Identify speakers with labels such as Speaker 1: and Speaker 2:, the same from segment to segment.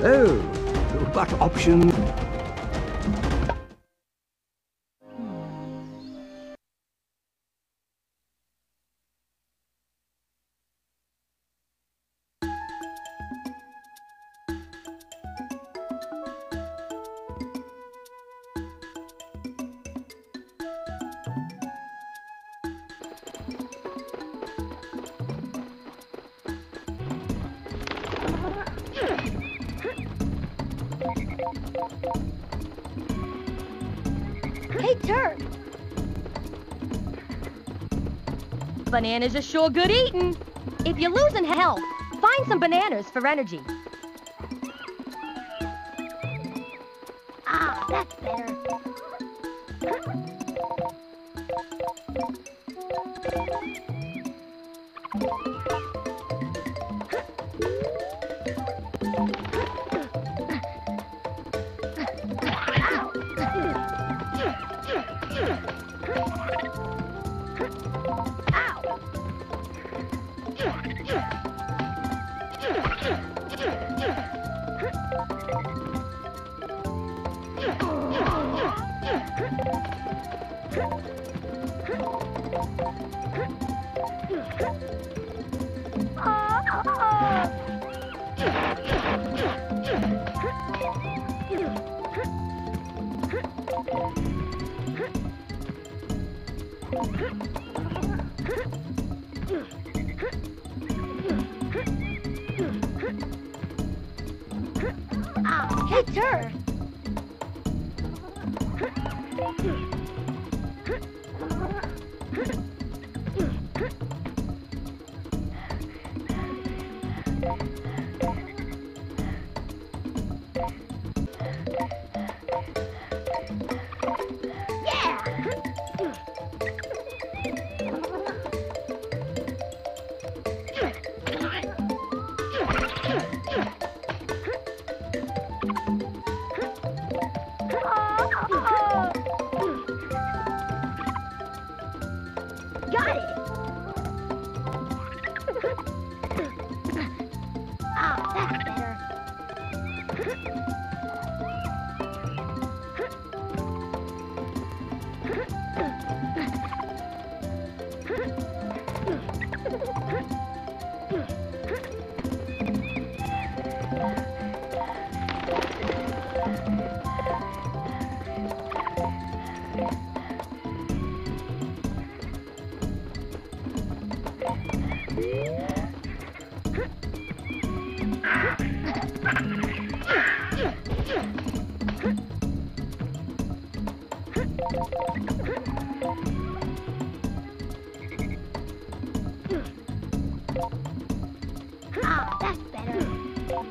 Speaker 1: Hello. What option?
Speaker 2: Bananas are sure good eating. If you're losing health, find some bananas for energy.
Speaker 3: Hey. Got Huh?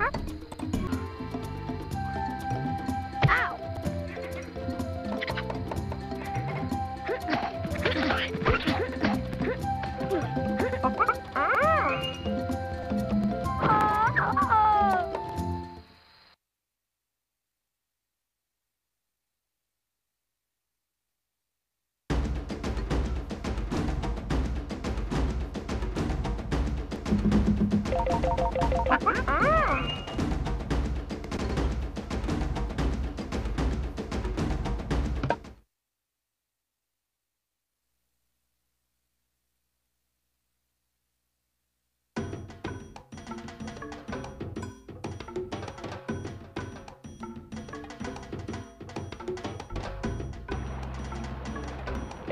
Speaker 3: 啊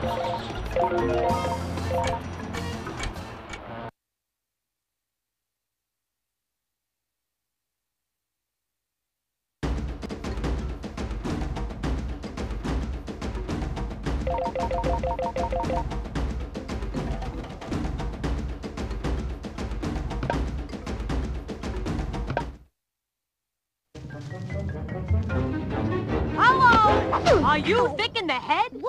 Speaker 2: Hello! Are you thick in the head?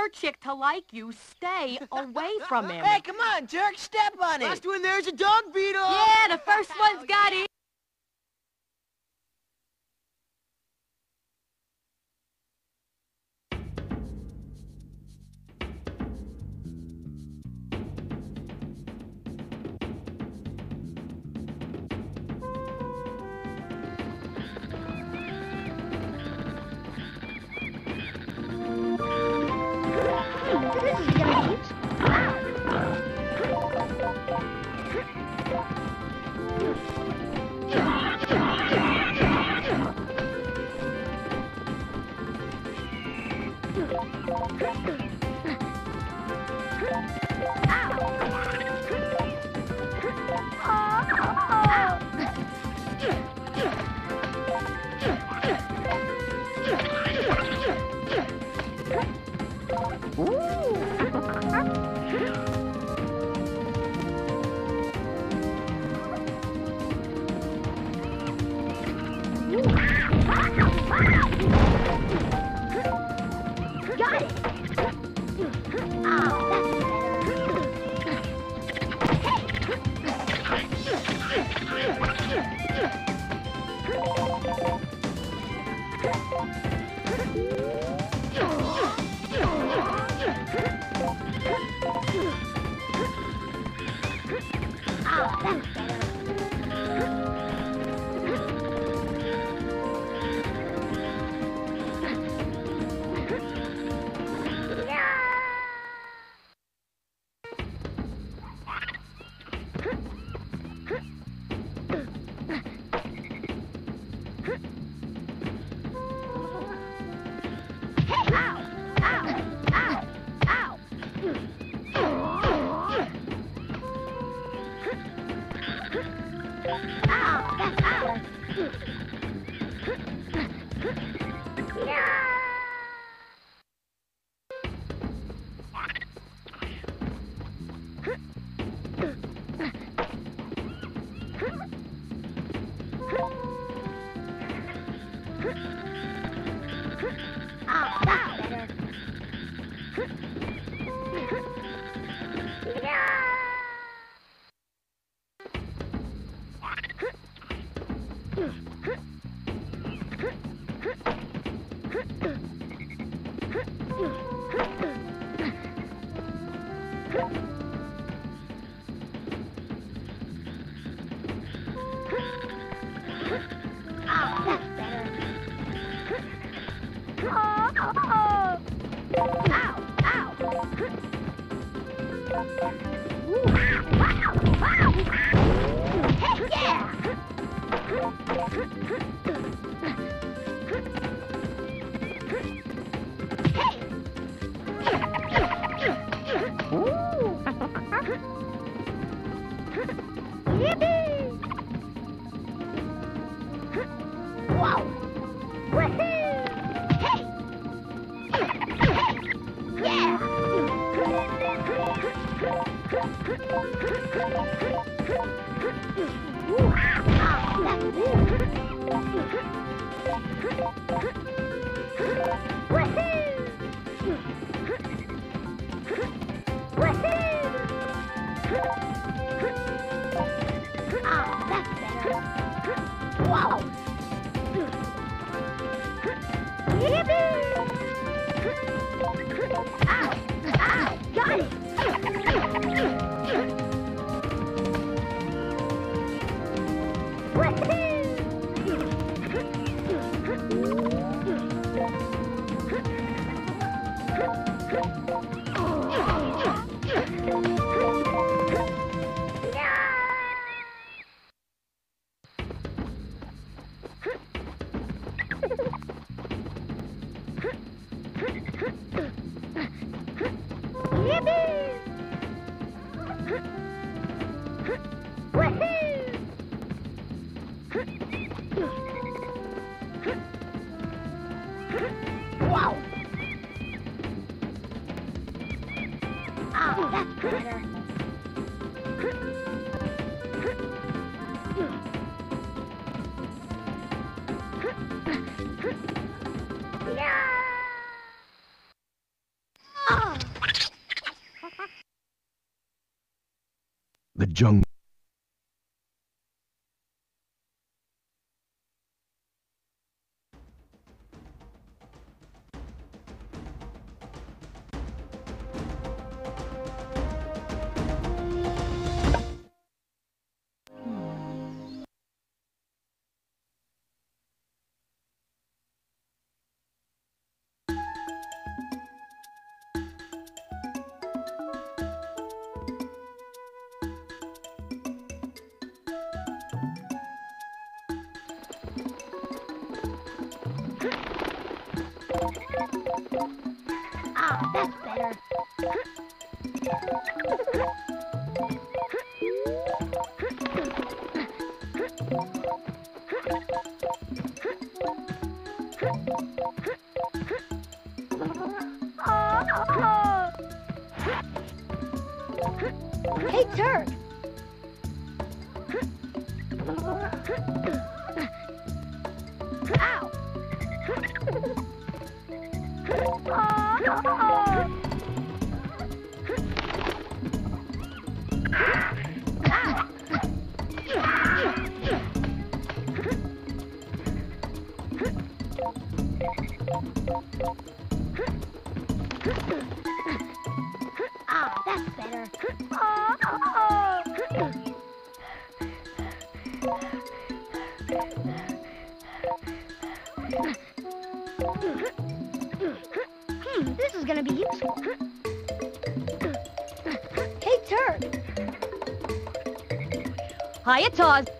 Speaker 2: You want Kerchak to like you, stay away from him.
Speaker 4: Hey, come on, jerk, step on it.
Speaker 5: Last one there's a dog beetle.
Speaker 2: Yeah, the first one's got it.
Speaker 6: かしこ
Speaker 3: く。Jungle.
Speaker 2: Hey, Terk! Hiya, Taz.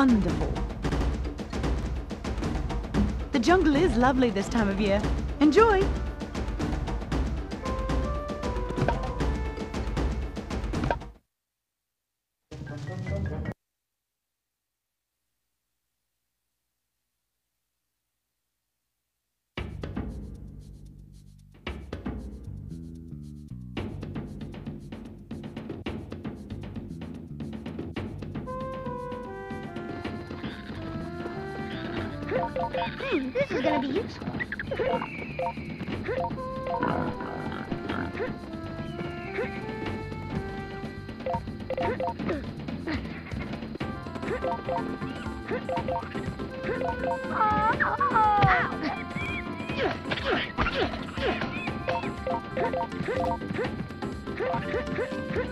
Speaker 5: wonderful. The jungle is lovely this time of year. Enjoy!
Speaker 3: Hmm, this is gonna be useful.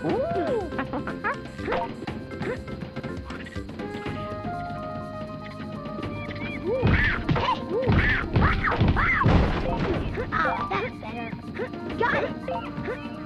Speaker 3: Ooh. Huh?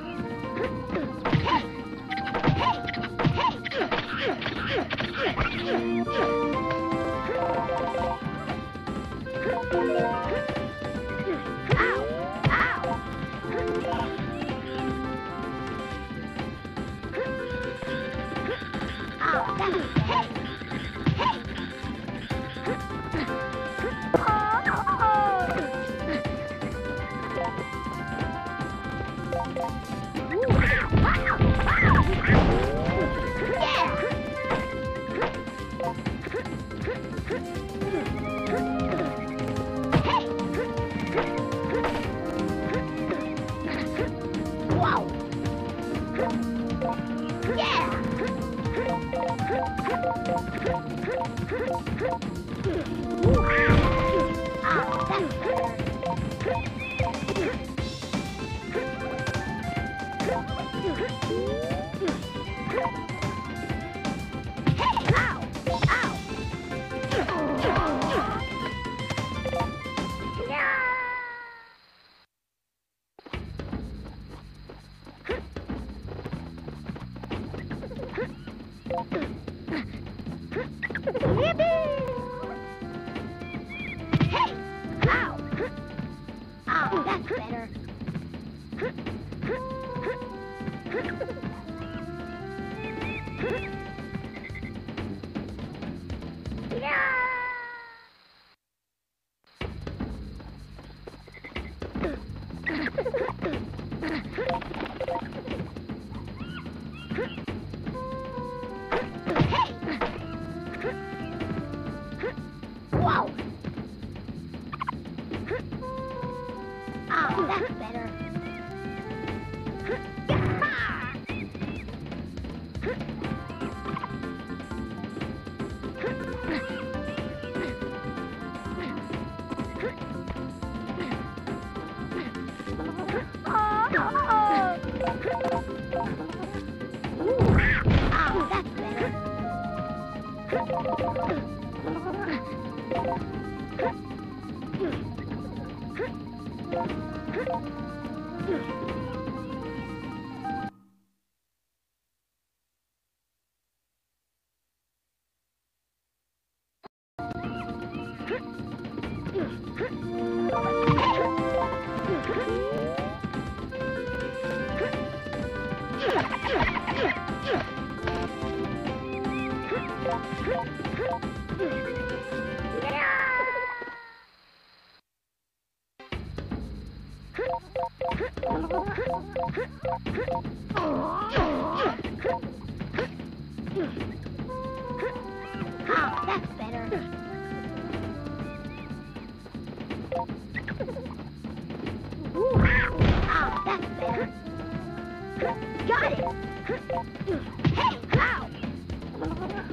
Speaker 3: Oh, Got it! Hey, how?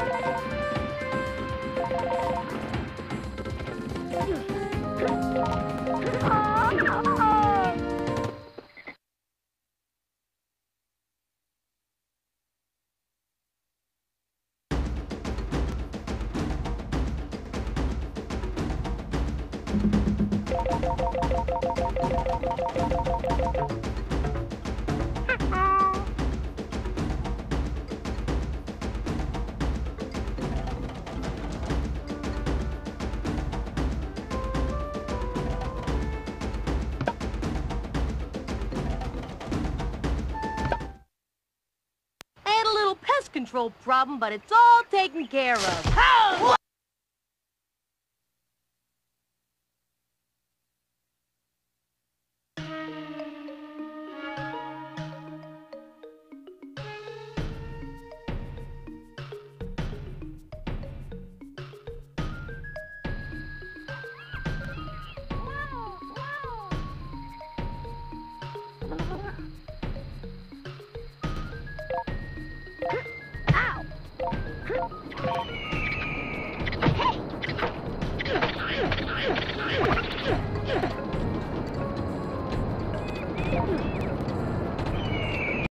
Speaker 2: I pest control problem, but it's all taken care of.
Speaker 3: Ow!